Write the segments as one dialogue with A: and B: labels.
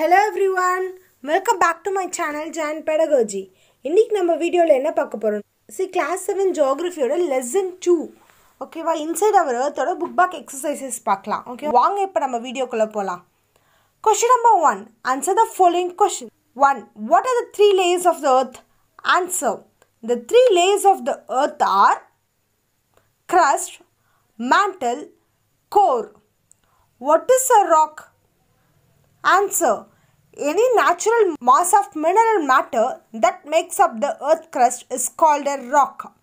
A: Hello everyone welcome back to my channel John pedagogy இன்றைக்கி நம்ம வீடியோவில் என்ன பார்க்க போகிறோம் C class seven ஜியோகிரஃபியோட lesson two ஓகேவா இன்சைட் அவர் எர்த்தோட புக் பேக் எக்ஸசைசஸ் பார்க்கலாம் ஓகே வாங்க இப்போ நம்ம வீடியோக்குள்ளே போகலாம் question number one answer the following question one what are the three layers of the earth answer the three layers of the earth are crust, mantle, core. What is a rock? Answer. Any natural mass of mineral matter that makes up the earth crust is called a rock.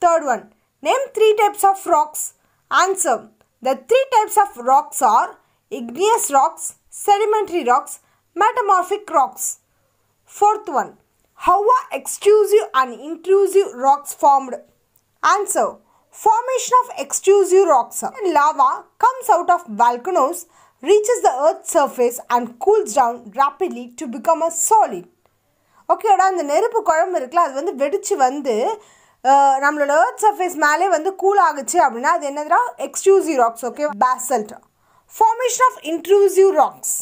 A: Third one. Name three types of rocks. Answer. The three types of rocks are igneous rocks, sedimentary rocks, metamorphic rocks. Fourth one. How are extrusive and intrusive rocks formed? Answer. Formation of extrusive rocks. Lava comes out of volcanoes, reaches the earth's surface and cools down rapidly to become a solid ஓகேடா அந்த நெருப்பு குழம்பு இருக்குல்ல அது வந்து வெடித்து வந்து நம்மளோட ஏர்த் சர்ஃபேஸ் மேலே வந்து கூல் ஆகுச்சு அப்படின்னா அது என்னதுடா extrusive rocks okay basalt formation of intrusive rocks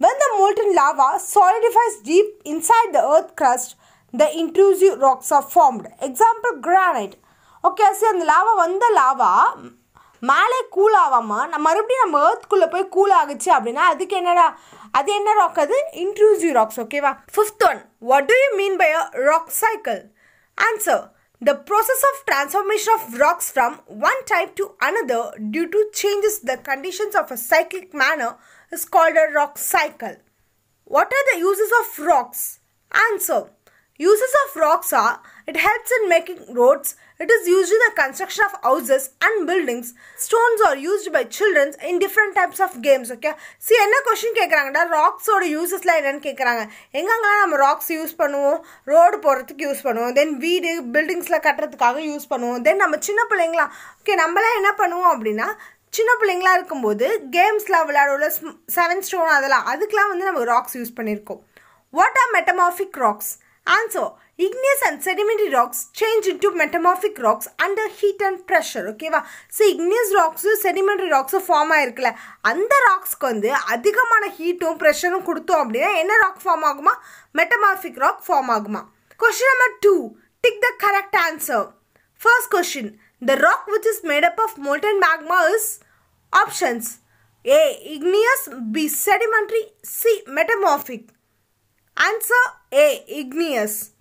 A: when the molten lava solidifies deep inside the earth crust the intrusive rocks are formed example granite okay சரி அந்த லாவா வந்த லாவா மேலே cool ஆகாம நம்ம மறுபடியும் நம்ம ஏர்த்குள்ளே போய் கூல் ஆகுச்சு அப்படின்னா அதுக்கு என்னடா அது என்ன ராக் அது இன்ட்ரூசிவ் ராக்ஸ் ஓகேவா fifth one what do you mean by a rock cycle answer The process of transformation of rocks from one type to another due to changes the conditions of a cyclic manner is called a rock cycle. What are the uses of rocks? Answer. Uses of rocks are it helps in making roads, it is used in the construction of houses and buildings. Stones are used by children in different types of games. Okay. See என்ன question கேட்குறாங்கடா ராக்ஸோட யூசஸ்லாம் என்னன்னு கேட்குறாங்க எங்கெங்கெல்லாம் நம்ம rocks use பண்ணுவோம்? Road போடுறதுக்கு யூஸ் பண்ணுவோம். தென் வீடு பில்டிங்ஸில் கட்டுறதுக்காக யூஸ் பண்ணுவோம். தென் நம்ம சின்ன பிள்ளைங்களாம் ஓகே நம்மளாம் என்ன பண்ணுவோம் அப்படின்னா சின்ன பிள்ளைங்களா இருக்கும்போது கேம்ஸ்லாம் விளையாடுவோம்ல செவன் ஸ்டோன் அதெல்லாம் அதுக்கெலாம் வந்து நம்ம ராக்ஸ் யூஸ் பண்ணியிருக்கோம். What are metamorphic rocks answer igneous and sedimentary rocks change into metamorphic rocks under heat and pressure ஓகேவா ஸோ இக்னியஸ் ராக்ஸும் செடிமெண்டரி ராக்ஸும் ஃபார்ம் ஆகிருக்குல்ல அந்த ராக்ஸ்க்கு வந்து அதிகமான ஹீட்டும் ப்ரெஷரும் கொடுத்தோம் அப்படின்னா என்ன ராக் ஃபார்ம் ஆகுமா மெட்டமாஃபிக் ராக் ஃபார்ம் ஆகுமா question number two tick the correct answer first question the rock which is made up of molten magma is options A igneous B sedimentary C metamorphic Answer A. Igneous.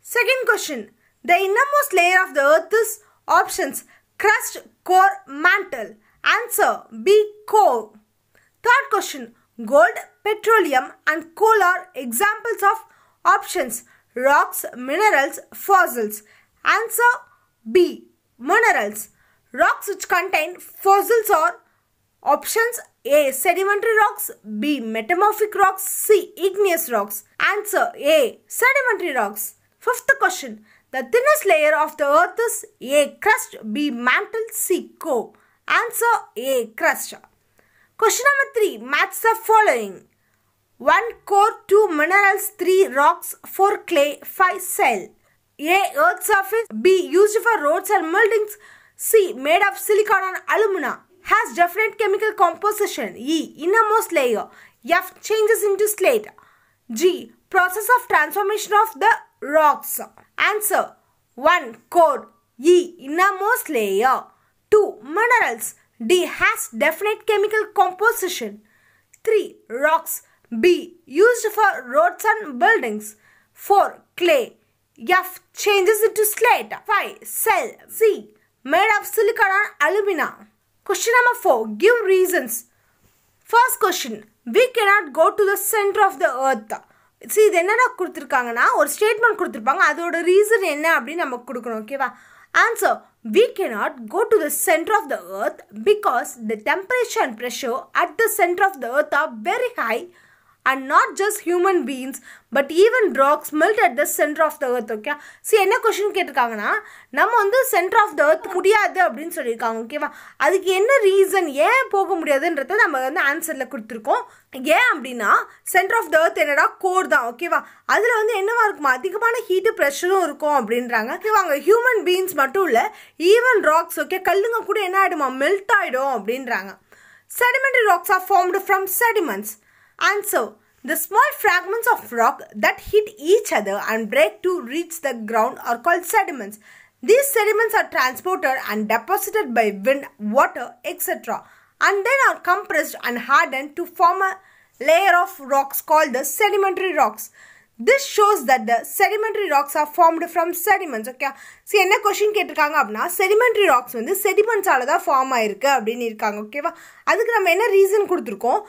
A: Second question The innermost layer of the earth is options crust, core, mantle. Answer B. Core. Third question Gold, petroleum, and coal are examples of options rocks, minerals, fossils. Answer B. Minerals. Rocks which contain fossils are options A. Sedimentary rocks, B. Metamorphic rocks, C. Igneous rocks. Answer A. Sedimentary rocks. Fifth question The thinnest layer of the earth is A. Crust, B. Mantle, C. Core. Answer A. Crust. Question number 3. Match the following. 1 core, 2 minerals, 3 rocks, 4 clay, 5 cell. A. Earth surface. B. Used for roads and buildings. C. Made of silicon and alumina. Has definite chemical composition. E. Innermost layer. F. Changes into slate. G. Process of transformation of the rocks. Answer 1. Core. E. Innermost layer. 2. Minerals. D. Has definite chemical composition. 3. Rocks. B. Used for roads and buildings. 4. Clay. F. Changes into slate. 5. Cell. C. Made of silicon and alumina. Question number 4. Give reasons. First question. We cannot go to the center of the earth. See இது என்னென்ன கொடுத்துருக்காங்கன்னா ஒரு statement கொடுத்துருப்பாங்க அதோட reason என்ன அப்படின்னு நமக்கு கொடுக்கணும் ஓகேவா answer we cannot go to the center of the earth because the temperature and pressure at the center of the earth are very high and not just human beings but even rocks melt at the centre of the earth okay சரி என்ன question கேட்டிருக்காங்கன்னா நம்ம வந்து centre of the earth முடியாது அப்படின்னு சொல்லியிருக்காங்க ஓகேவா அதுக்கு என்ன ரீசன் ஏன் போக முடியாதுன்றத நம்ம வந்து ஆன்சரில் கொடுத்துருக்கோம். ஏன் அப்படின்னா சென்டர் ஆஃப் த எர்த் என்னடா கோர் தான் ஓகேவா அதில் வந்து என்னவா இருக்குமா? அதிகமான ஹீட்டு ப்ரெஷரும் இருக்கும் அப்படின்றாங்க ஓகேவாங்க ஹியூமன் பீயிங்ஸ் மட்டும் இல்லை ஈவன் ராக்ஸ் ஓகே கல்லுங்க கூட என்ன ஆகிடுமா மெல்ட் ஆகிடும் அப்படின்றாங்க. Sedimentary rocks are formed from sediments And so, The small fragments of rock that hit each other and break to reach the ground are called sediments. These sediments are transported and deposited by wind, water, etc. and then are compressed and hardened to form a layer of rocks called the sedimentary rocks. This shows that the sedimentary rocks are formed from sediments. Okay சரி என்ன question கேட்டிருக்காங்க அப்படின்னா sedimentary rocks வந்து sediments-ஆல தான் form ஆயிருக்கு அப்படின்னு இருக்காங்க ஓகேவா அதுக்கு நம்ம என்ன ரீசன் கொடுத்துருக்கோம்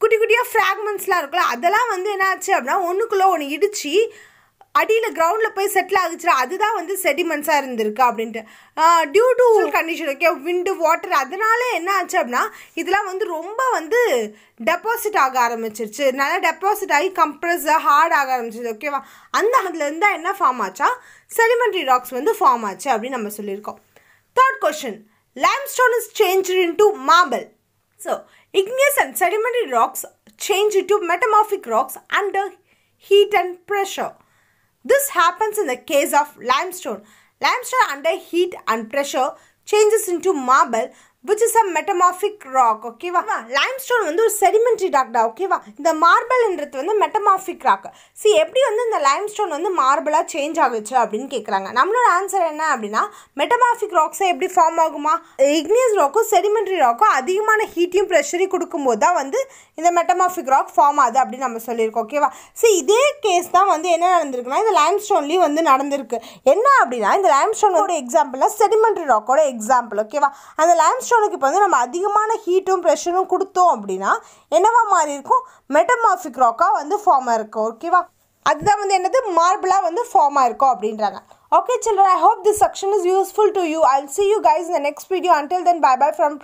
A: குட்டி குட்டியாக ஃப்ராக்மெண்ட்ஸ்லாம் இருக்குல்ல அதெல்லாம் வந்து என்ன ஆச்சு அப்படின்னா ஒன்றுக்குள்ளே ஒன்று இடிச்சு அடியில் கிரவுண்டில் போய் செட்டில் ஆகுச்சுல அதுதான் வந்து செடிமெண்ட்ஸாக இருந்திருக்கு அப்படின்ட்டு. Due to condition okay wind water அதனால என்ன ஆச்சு அப்படின்னா இதெல்லாம் வந்து ரொம்ப வந்து டெபாசிட் ஆக ஆரம்பிச்சிருச்சு. நல்லா டெபாசிட் ஆகி கம்ப்ரஸ் ஹார்ட் ஆக ஆரம்பிச்சிருச்சு ஓகேவா அந்த அதுலேருந்து தான் என்ன ஃபார்ம் ஆச்சா? செடிமெண்ட்ரி ராக்ஸ் வந்து ஃபார்ம் ஆச்சு அப்படின்னு நம்ம சொல்லியிருக்கோம். Third question limestone is change into marble. So igneous and sedimentary rocks change into metamorphic rocks under heat and pressure this happens in the case of limestone. Limestone under heat and pressure changes into marble which is a metamorphic rock ஓகேவா limestone வந்து ஒரு sedimentary rock ஓகேவா இந்த மார்பிள்ன்றது வந்து metamorphic rock C எப்படி வந்து இந்த Lime stone வந்து மார்பிளாக சேஞ்ச் ஆகுச்சு அப்படின்னு கேட்குறாங்க நம்மளோட ஆன்சர் என்ன அப்படின்னா மெட்டமாஃபிக் ராக்ஸை எப்படி ஃபார்ம் ஆகுமா? இக்னியஸ் ராக்கும் செடிமெண்ட்ரி ராக்கும் அதிகமான ஹீட்டையும் ப்ரெஷரையும் கொடுக்கும்போது தான் வந்து இந்த மெட்டமாஃபிக் ராக் ஃபார்ம் ஆகுது அப்படின்னு நம்ம சொல்லியிருக்கோம் ஓகேவா சி இதே கேஸ் தான் வந்து என்ன நடந்திருக்குன்னா இந்த லைம் ஸ்டோன்லேயும் வந்து நடந்திருக்கு. என்ன அப்படின்னா இந்த லைம் ஸ்டோனோட எக்ஸாம்பிளாக செடிமெண்ட்ரி ராக்கோட எக்ஸாம்பிள் ஓகேவா அந்த லைம் லைம்ஸ்டோனுக்கு இப்போ வந்து நம்ம அதிகமான ஹீட்டும் ப்ரெஷரும் கொடுத்தோம் அப்படின்னா என்னவா மாறி இருக்கும்? மெட்டமாஃபிக் ராக்காக வந்து ஃபார்மாக இருக்கும் ஓகேவா அதுதான் வந்து என்னது? மார்பிளாக வந்து ஃபார்மாக இருக்கும் அப்படின்றாங்க. Okay children, I hope this section is useful to you. I'll see you guys in the next video. Until then, bye bye from